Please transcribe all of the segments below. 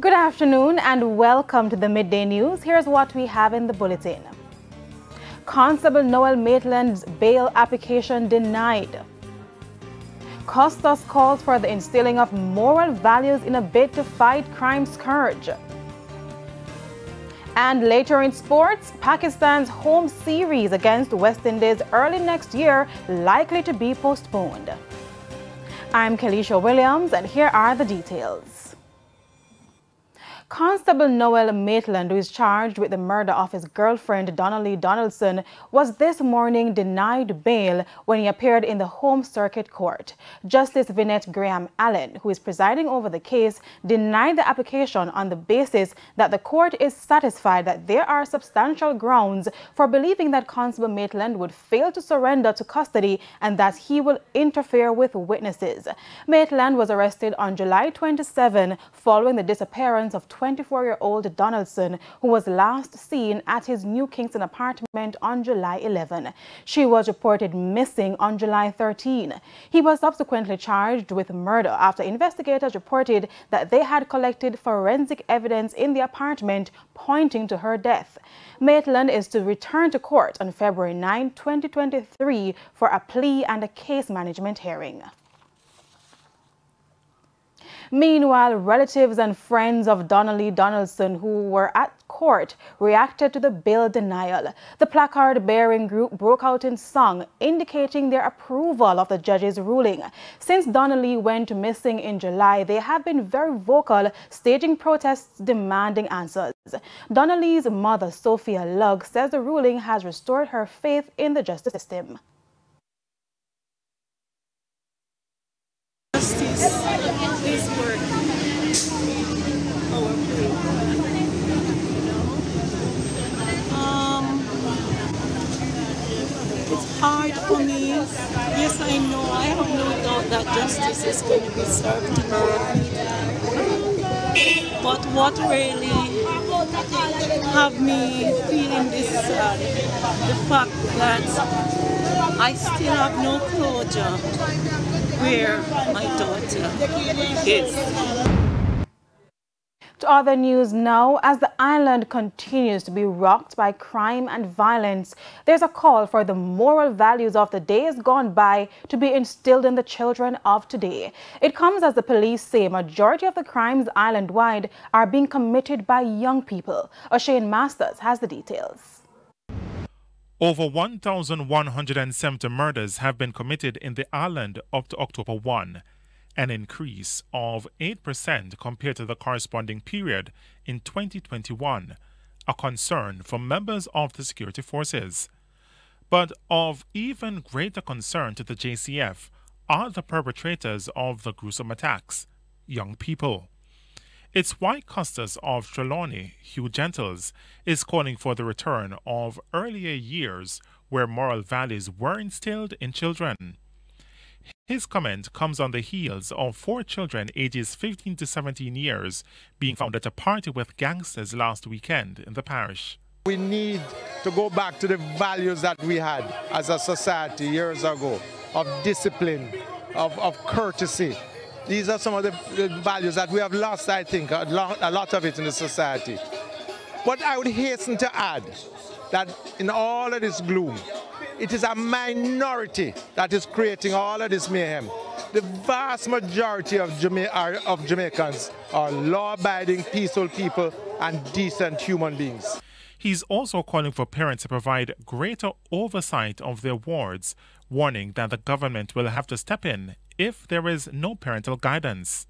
Good afternoon and welcome to the Midday News. Here's what we have in the bulletin. Constable Noel Maitland's bail application denied. Custos calls for the instilling of moral values in a bid to fight crime scourge. And later in sports, Pakistan's home series against West Indies early next year likely to be postponed. I'm Kelisha Williams, and here are the details. Constable Noel Maitland, who is charged with the murder of his girlfriend Donna Lee Donaldson, was this morning denied bail when he appeared in the Home Circuit Court. Justice Vinette Graham Allen, who is presiding over the case, denied the application on the basis that the court is satisfied that there are substantial grounds for believing that Constable Maitland would fail to surrender to custody and that he will interfere with witnesses. Maitland was arrested on July 27 following the disappearance of 24-year-old Donaldson, who was last seen at his New Kingston apartment on July 11. She was reported missing on July 13. He was subsequently charged with murder after investigators reported that they had collected forensic evidence in the apartment pointing to her death. Maitland is to return to court on February 9, 2023 for a plea and a case management hearing. Meanwhile, relatives and friends of Donna Lee Donaldson who were at court reacted to the bail denial. The placard-bearing group broke out in song, indicating their approval of the judge's ruling. Since Donna Lee went missing in July, they have been very vocal, staging protests demanding answers. Donna Lee's mother, Sophia Lugg, says the ruling has restored her faith in the justice system. Justice, work our Um, it's hard for me. Yes, I know. I have no doubt that justice is going to be served But what really have me feeling this sad, the fact that I still have no closure where my daughter is. Other news now, as the island continues to be rocked by crime and violence, there's a call for the moral values of the days gone by to be instilled in the children of today. It comes as the police say majority of the crimes island-wide are being committed by young people. O'Shane Masters has the details. Over 1,170 murders have been committed in the island up to October 1, an increase of 8% compared to the corresponding period in 2021, a concern for members of the security forces. But of even greater concern to the JCF are the perpetrators of the gruesome attacks, young people. It's why Custos of Trelawny, Hugh Gentles, is calling for the return of earlier years where moral values were instilled in children. His comment comes on the heels of four children ages 15 to 17 years being found at a party with gangsters last weekend in the parish. We need to go back to the values that we had as a society years ago of discipline, of, of courtesy, these are some of the, values that we have lost, I think, a lot, a lot of it in the society. But I would hasten to add that in all of this gloom, it is a minority that is creating all of this mayhem. The vast majority of, Jama of Jamaicans are law-abiding, peaceful people and decent human beings. He's also calling for parents to provide greater oversight of their wards, warning that the government will have to step in if there is no parental guidance.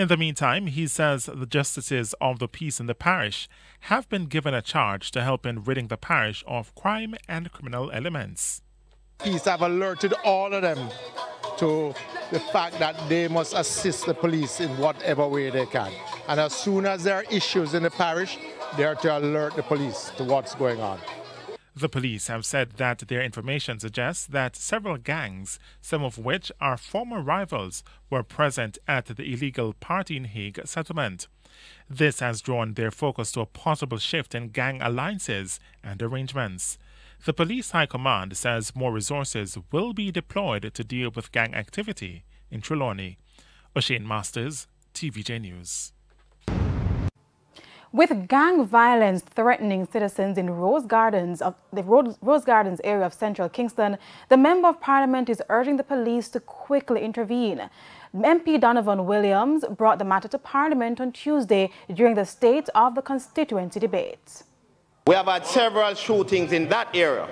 In the meantime, he says the justices of the peace in the parish have been given a charge to help in ridding the parish of crime and criminal elements. Peace have alerted all of them to the fact that they must assist the police in whatever way they can. And as soon as there are issues in the parish, they are to alert the police to what's going on. The police have said that their information suggests that several gangs, some of which are former rivals, were present at the illegal party in Hague settlement. This has drawn their focus to a possible shift in gang alliances and arrangements. The police high command says more resources will be deployed to deal with gang activity in Trelawny. O'Shane Masters, TVJ News. With gang violence threatening citizens in Rose Gardens of the Rose Gardens area of central Kingston, the Member of Parliament is urging the police to quickly intervene. MP Donovan Williams brought the matter to Parliament on Tuesday during the State of the Constituency debate. We have had several shootings in that area.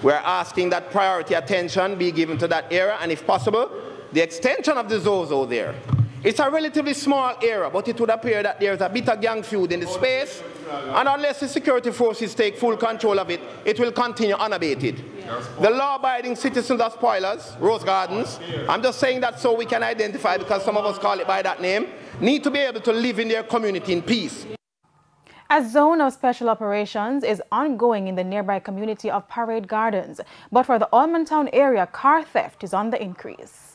We're asking that priority attention be given to that area and if possible, the extension of the ZOSO there it's a relatively small area, but it would appear that there's a bit of gang feud in the space, and unless the security forces take full control of it, it will continue unabated. The law-abiding citizens are spoilers, Rose Gardens. I'm just saying that so we can identify, because some of us call it by that name, need to be able to live in their community in peace. A zone of special operations is ongoing in the nearby community of Parade Gardens, but for the Allman Town area, car theft is on the increase.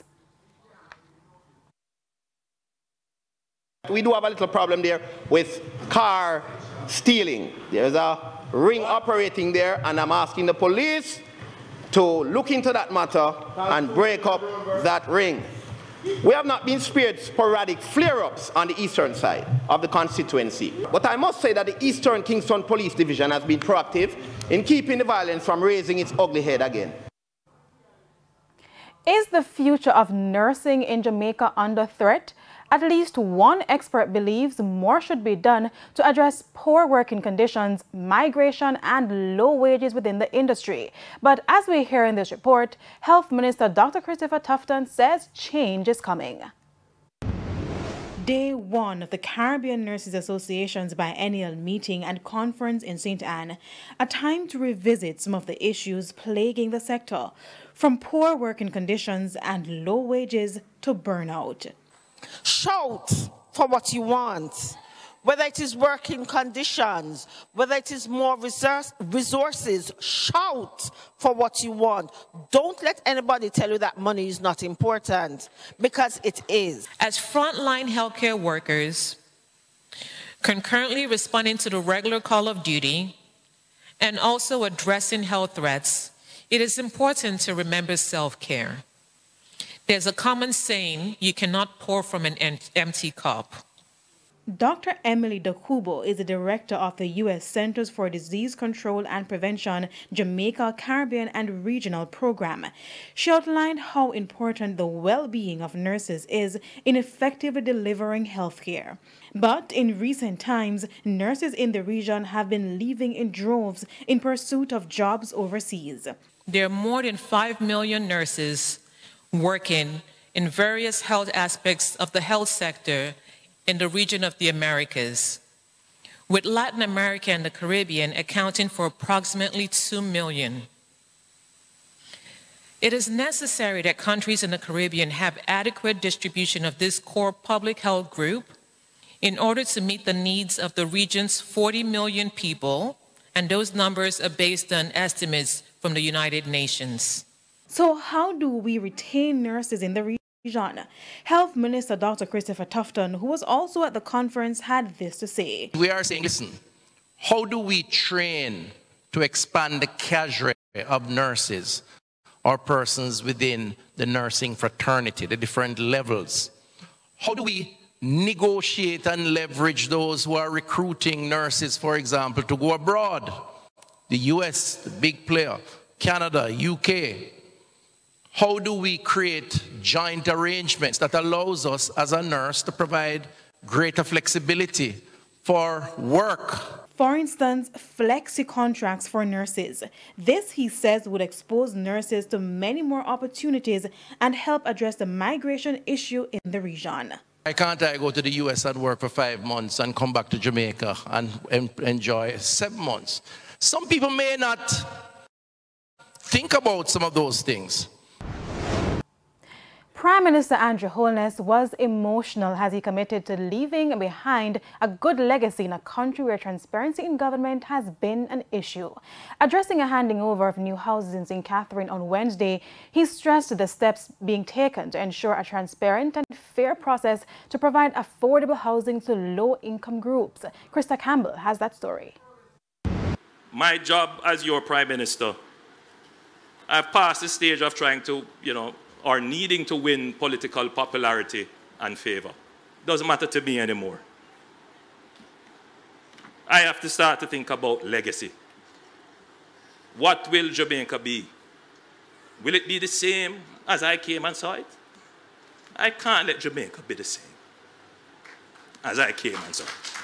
We do have a little problem there with car stealing. There's a ring operating there, and I'm asking the police to look into that matter and break up that ring. We have not been spared sporadic flare-ups on the eastern side of the constituency. But I must say that the Eastern Kingston Police Division has been proactive in keeping the violence from raising its ugly head again. Is the future of nursing in Jamaica under threat? At least one expert believes more should be done to address poor working conditions, migration, and low wages within the industry. But as we hear in this report, Health Minister Dr. Christopher Tufton says change is coming. Day one of the Caribbean Nurses Association's biennial meeting and conference in St. Ann, a time to revisit some of the issues plaguing the sector, from poor working conditions and low wages to burnout. Shout for what you want. Whether it is working conditions, whether it is more resources, shout for what you want. Don't let anybody tell you that money is not important, because it is. As frontline healthcare workers, concurrently responding to the regular call of duty, and also addressing health threats, it is important to remember self care. There's a common saying you cannot pour from an empty cup. Dr. Emily Dokubo is the director of the U.S. Centers for Disease Control and Prevention Jamaica, Caribbean, and Regional Program. She outlined how important the well being of nurses is in effectively delivering health care. But in recent times, nurses in the region have been leaving in droves in pursuit of jobs overseas. There are more than 5 million nurses working in various health aspects of the health sector in the region of the Americas, with Latin America and the Caribbean accounting for approximately 2 million. It is necessary that countries in the Caribbean have adequate distribution of this core public health group in order to meet the needs of the region's 40 million people, and those numbers are based on estimates from the United Nations. So how do we retain nurses in the region? Health Minister Dr. Christopher Tufton, who was also at the conference, had this to say. We are saying, listen, how do we train to expand the cadre of nurses or persons within the nursing fraternity, the different levels? How do we negotiate and leverage those who are recruiting nurses, for example, to go abroad? The US, the big player, Canada, UK, how do we create joint arrangements that allows us as a nurse to provide greater flexibility for work? For instance, flexi contracts for nurses. This, he says, would expose nurses to many more opportunities and help address the migration issue in the region. Why can't I go to the US and work for five months and come back to Jamaica and enjoy seven months? Some people may not think about some of those things. Prime Minister Andrew Holness was emotional as he committed to leaving behind a good legacy in a country where transparency in government has been an issue. Addressing a handing over of new houses in St. Catherine on Wednesday, he stressed the steps being taken to ensure a transparent and fair process to provide affordable housing to low-income groups. Krista Campbell has that story. My job as your Prime Minister, I've passed the stage of trying to, you know, or needing to win political popularity and favor. Doesn't matter to me anymore. I have to start to think about legacy. What will Jamaica be? Will it be the same as I came and saw it? I can't let Jamaica be the same as I came and saw it.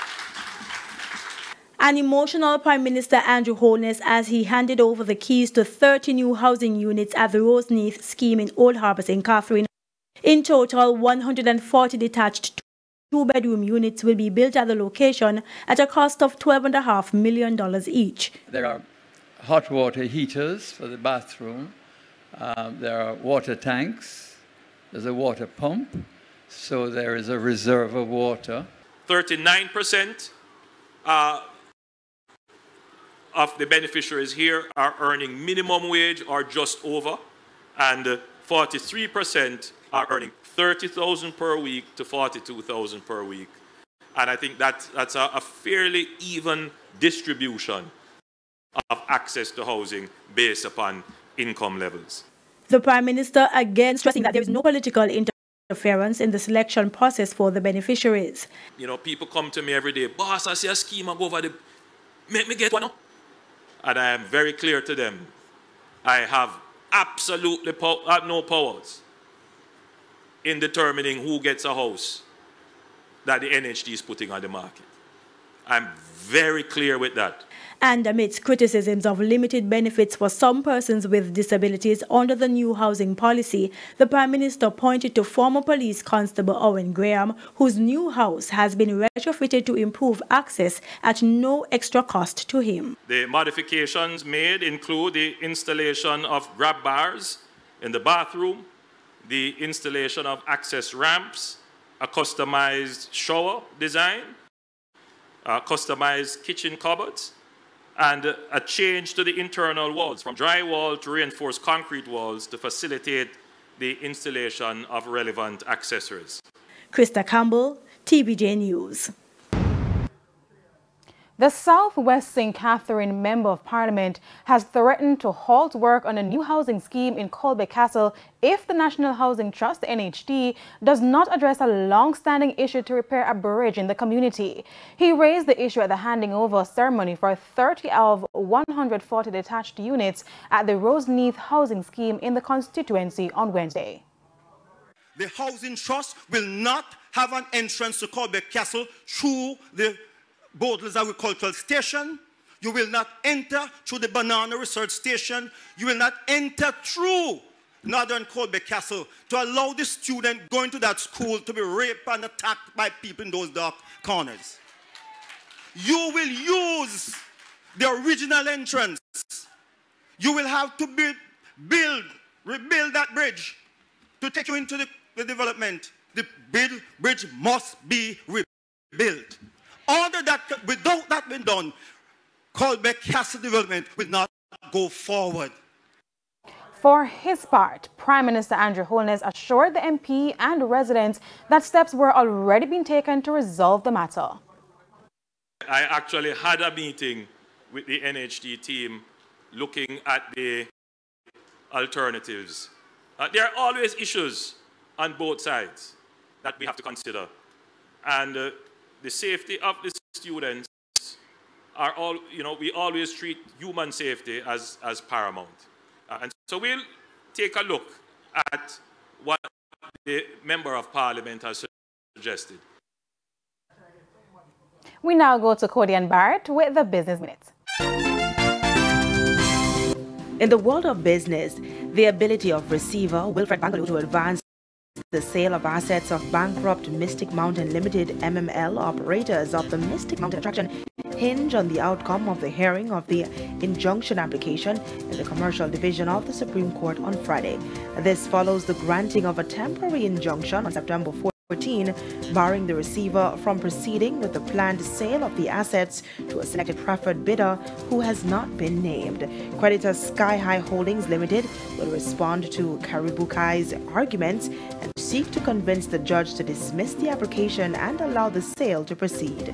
An emotional Prime Minister Andrew Holness as he handed over the keys to 30 new housing units at the Roseneath scheme in Old Harbour St. Catherine. In total, 140 detached two-bedroom units will be built at the location at a cost of $12.5 million each. There are hot water heaters for the bathroom. Um, there are water tanks. There's a water pump. So there is a reserve of water. 39% uh, of the beneficiaries here are earning minimum wage or just over, and uh, 43% are earning 30,000 per week to 42,000 per week. And I think that, that's a, a fairly even distribution of access to housing based upon income levels. The Prime Minister again stressing that there is no political interference in the selection process for the beneficiaries. You know, people come to me every day, boss, I see a scheme, I go over the, make me get one. And I am very clear to them, I have absolutely po uh, no powers in determining who gets a house that the NHT is putting on the market. I'm very clear with that. And amidst criticisms of limited benefits for some persons with disabilities under the new housing policy, the Prime Minister pointed to former police constable Owen Graham, whose new house has been retrofitted to improve access at no extra cost to him. The modifications made include the installation of grab bars in the bathroom, the installation of access ramps, a customized shower design, uh, customized kitchen cupboards, and a change to the internal walls from drywall to reinforced concrete walls to facilitate the installation of relevant accessories. Krista Campbell, TVJ News. The Southwest St. Catherine Member of Parliament has threatened to halt work on a new housing scheme in Colbeck Castle if the National Housing Trust, NHT, does not address a long-standing issue to repair a bridge in the community. He raised the issue at the handing over ceremony for 30 of 140 detached units at the Roseneath Housing Scheme in the constituency on Wednesday. The Housing Trust will not have an entrance to Colbeck Castle through the Bodles Agricultural Station. You will not enter through the Banana Research Station. You will not enter through Northern Colbeck Castle to allow the student going to that school to be raped and attacked by people in those dark corners. You will use the original entrance. You will have to build, build rebuild that bridge to take you into the, the development. The bridge must be rebuilt. Under that, without that being done, Colbeck Castle development will not go forward. For his part, Prime Minister Andrew Holness assured the MP and residents that steps were already being taken to resolve the matter. I actually had a meeting with the NHT team looking at the alternatives. Uh, there are always issues on both sides that we have to consider. And uh, the safety of the students are all, you know, we always treat human safety as, as paramount. Uh, and so we'll take a look at what the Member of Parliament has suggested. We now go to Cody Ann Barrett with the Business Minute. In the world of business, the ability of receiver Wilfred Baghaloo to advance the sale of assets of bankrupt Mystic Mountain Limited MML operators of the Mystic Mountain attraction hinge on the outcome of the hearing of the injunction application in the commercial division of the Supreme Court on Friday. This follows the granting of a temporary injunction on September 4 14, barring the receiver from proceeding with the planned sale of the assets to a selected preferred bidder who has not been named. Creditor Sky High Holdings Limited will respond to Caribou Kai's arguments and seek to convince the judge to dismiss the application and allow the sale to proceed.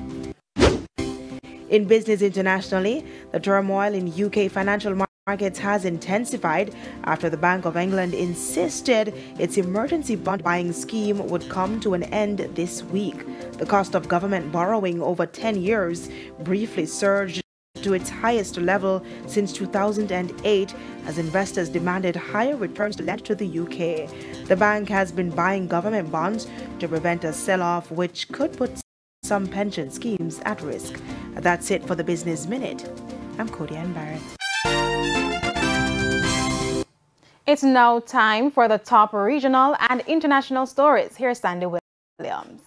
In business internationally, the turmoil in UK financial markets markets has intensified after the Bank of England insisted its emergency bond buying scheme would come to an end this week. The cost of government borrowing over 10 years briefly surged to its highest level since 2008 as investors demanded higher returns to lend to the UK. The bank has been buying government bonds to prevent a sell-off which could put some pension schemes at risk. That's it for the Business Minute. I'm Cody Ann Barrett. It's now time for the top regional and international stories. Here's Sandy Williams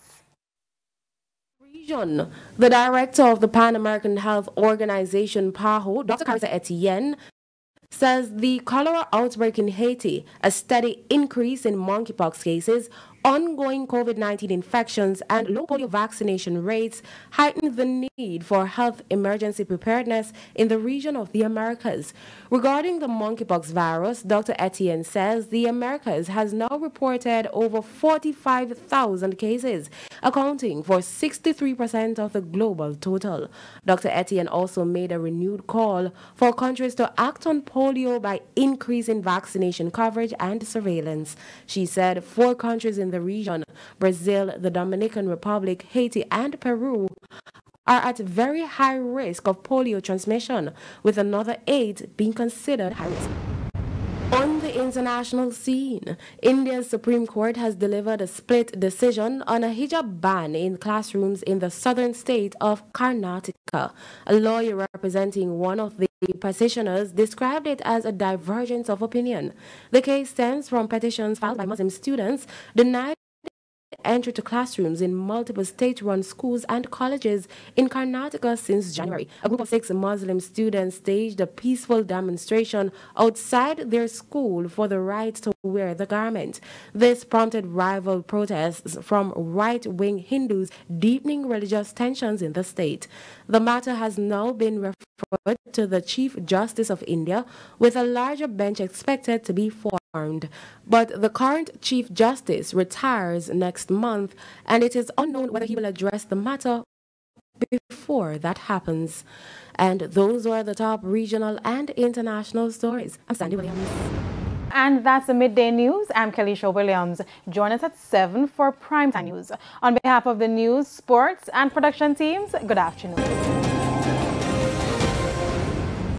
region. The director of the Pan American Health Organization, PAHO, Dr. Carissa Etienne, says the cholera outbreak in Haiti, a steady increase in monkeypox cases, ongoing COVID 19 infections and low polio vaccination rates heighten the need for health emergency preparedness in the region of the Americas. Regarding the monkeypox virus, Dr. Etienne says the Americas has now reported over 45,000 cases, accounting for 63% of the global total. Dr. Etienne also made a renewed call for countries to act on polio by increasing vaccination coverage and surveillance. She said four countries in the region, Brazil, the Dominican Republic, Haiti, and Peru, are at very high risk of polio transmission, with another eight being considered high risk. On the international scene, India's Supreme Court has delivered a split decision on a hijab ban in classrooms in the southern state of Karnataka. A lawyer representing one of the petitioners described it as a divergence of opinion. The case stems from petitions filed by Muslim students denying entry to classrooms in multiple state-run schools and colleges in Karnataka since January. A group of six Muslim students staged a peaceful demonstration outside their school for the right to wear the garment. This prompted rival protests from right-wing Hindus, deepening religious tensions in the state. The matter has now been referred to the Chief Justice of India, with a larger bench expected to be formed. But the current Chief Justice retires next month, and it is unknown whether he will address the matter before that happens. And those were the top regional and international stories. I'm Sandy Williams. And that's the midday news. I'm Kelisha Williams. Join us at 7 for primetime news. On behalf of the news, sports, and production teams, good afternoon.